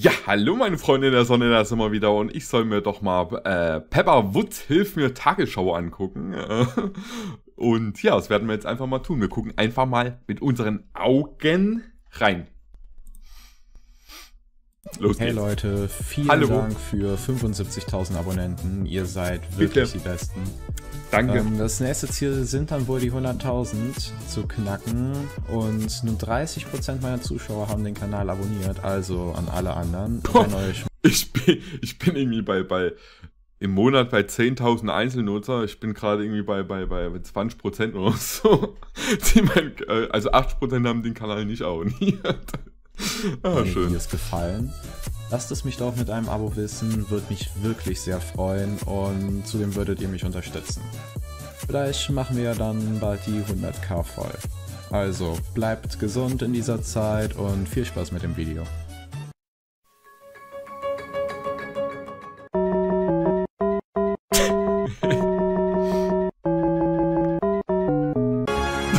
Ja, hallo meine Freunde der Sonne, da sind wir wieder und ich soll mir doch mal äh, Pepper Woods Hilf mir Tagesschau angucken. und ja, das werden wir jetzt einfach mal tun. Wir gucken einfach mal mit unseren Augen rein. Los hey geht's. Leute, vielen Hallo. Dank für 75.000 Abonnenten. Ihr seid wirklich Bitte. die Besten. Danke. Ähm, das nächste Ziel sind dann wohl die 100.000 zu knacken. Und nur 30% meiner Zuschauer haben den Kanal abonniert. Also an alle anderen. Oh, ich, bin, ich bin irgendwie bei, bei im Monat bei 10.000 Einzelnutzer. Ich bin gerade irgendwie bei, bei, bei 20% oder so. Mein, äh, also 80% haben den Kanal nicht abonniert. ah, Wenn schön. dir es gefallen, lasst es mich doch mit einem Abo wissen, würde mich wirklich sehr freuen und zudem würdet ihr mich unterstützen. Vielleicht machen wir dann bald die 100k voll. Also bleibt gesund in dieser Zeit und viel Spaß mit dem Video.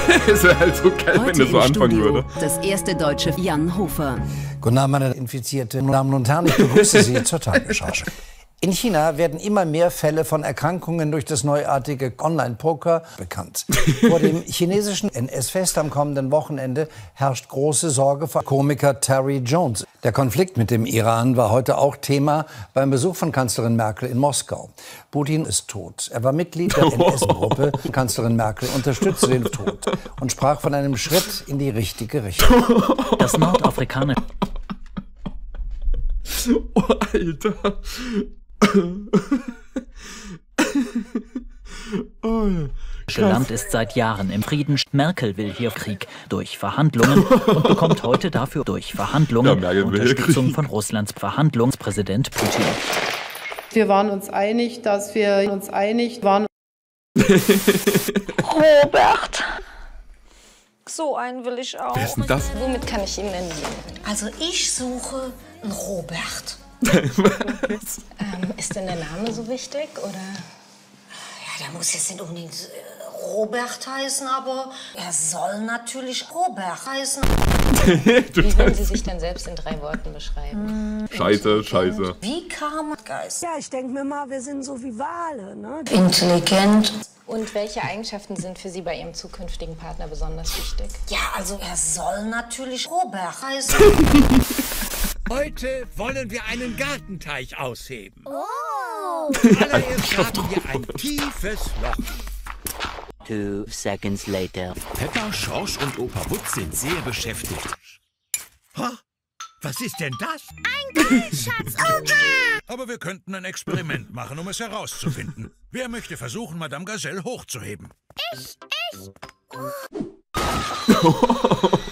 es wäre halt so geil, wenn das so anfangen Studio würde. Das erste deutsche Jan Hofer. Guten Abend, meine infizierten Damen und Herren. Ich begrüße Sie zur Tagesschau. In China werden immer mehr Fälle von Erkrankungen durch das neuartige Online-Poker bekannt. Vor dem chinesischen NS-Fest am kommenden Wochenende herrscht große Sorge vor Komiker Terry Jones. Der Konflikt mit dem Iran war heute auch Thema beim Besuch von Kanzlerin Merkel in Moskau. Putin ist tot. Er war Mitglied der NS-Gruppe. Kanzlerin Merkel unterstützte den Tod und sprach von einem Schritt in die richtige Richtung. Das nordafrikanische. Oh, Alter. oh, Land ist seit Jahren im Frieden. Merkel will hier Krieg durch Verhandlungen und bekommt heute dafür durch Verhandlungen ja, Unterstützung von Russlands Verhandlungspräsident Putin. Wir waren uns einig, dass wir uns einig waren. Robert. So einen will ich auch. Wer ist denn das? Womit kann ich ihn nennen? Also ich suche einen Robert. Ähm, ist denn der Name so wichtig oder? Ja, der muss jetzt nicht unbedingt äh, Robert heißen, aber er soll natürlich Robert heißen. Wie würden Sie sich denn selbst in drei Worten beschreiben? Scheiße, scheiße. Wie kam Geist? Ja, ich denke mir mal, wir sind so wie Wale. Ne? Intelligent. Und welche Eigenschaften sind für Sie bei Ihrem zukünftigen Partner besonders wichtig? Ja, also er soll natürlich Robert heißen. Heute wollen wir einen Gartenteich ausheben. Oh! Allererst haben wir ein tiefes Loch. Two seconds later. Pepper, Schorsch und Opa Wutz sind sehr beschäftigt. Ha? Was ist denn das? Ein Goldschatz, Opa! Aber wir könnten ein Experiment machen, um es herauszufinden. Wer möchte versuchen, Madame Gazelle hochzuheben? Ich, ich. Oh.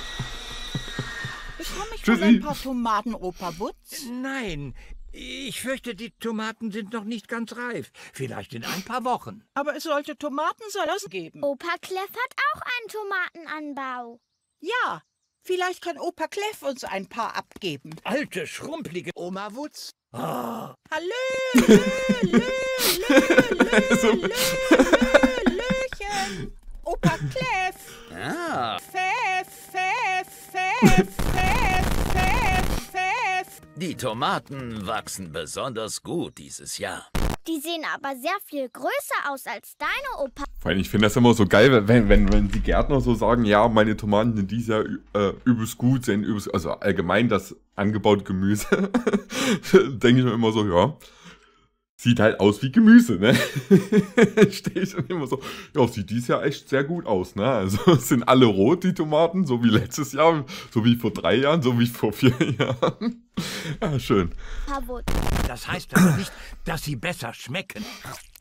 Bekomme ich Tschüssi. ein paar Tomaten, Opa Butz? Nein, ich fürchte, die Tomaten sind noch nicht ganz reif. Vielleicht in ein paar Wochen. Aber es sollte Tomatensalat geben. Opa Kleff hat auch einen Tomatenanbau. Ja, vielleicht kann Opa Kleff uns ein paar abgeben. Alte, schrumpelige Oma Wutz. Oh. Hallö, lö, lö, lö, lö, lö, lö, Löchen. Opa Kleff. Ah. Pfeff, pfeff, pfeff. Die Tomaten wachsen besonders gut dieses Jahr. Die sehen aber sehr viel größer aus als deine, Opa. Vor allem, ich finde das immer so geil, wenn, wenn, wenn die Gärtner so sagen, ja, meine Tomaten sind dieses Jahr äh, übelst gut, sind übelst, also allgemein das angebaute Gemüse. Denke ich mir immer so, ja, sieht halt aus wie Gemüse, ne? Stehe ich dann immer so, ja, sieht dies Jahr echt sehr gut aus, ne? Also sind alle rot, die Tomaten, so wie letztes Jahr, so wie vor drei Jahren, so wie vor vier Jahren. Ja, schön. Das heißt aber nicht, dass sie besser schmecken.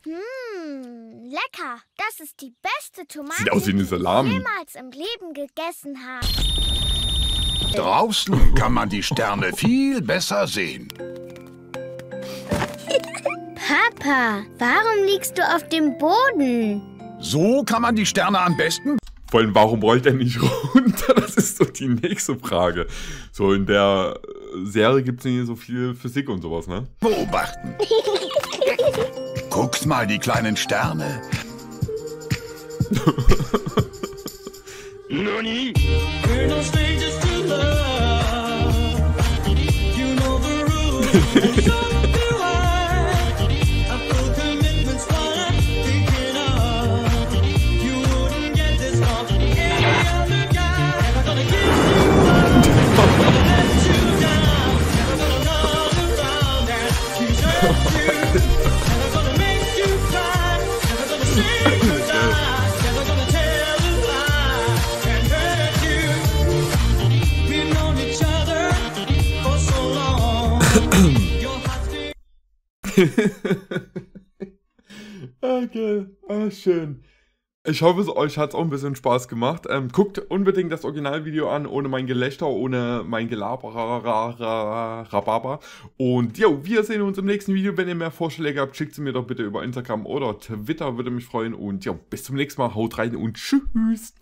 Mmh, lecker. Das ist die beste Tomate, Sieht aus wie eine Salami. die ich jemals im Leben gegessen habe. Draußen kann man die Sterne viel besser sehen. Papa, warum liegst du auf dem Boden? So kann man die Sterne am besten. Vor allem, warum rollt er nicht runter? Das ist so die nächste Frage. So, in der Serie gibt es nicht so viel Physik und sowas, ne? Beobachten. Guckst mal die kleinen Sterne. Nani? okay, ah, schön. Ich hoffe, euch hat es auch ein bisschen Spaß gemacht. Ähm, guckt unbedingt das Originalvideo an, ohne mein Gelächter, ohne mein Gelaber. Und jo, wir sehen uns im nächsten Video. Wenn ihr mehr Vorschläge habt, schickt sie mir doch bitte über Instagram oder Twitter, würde mich freuen. Und ja, bis zum nächsten Mal. Haut rein und tschüss.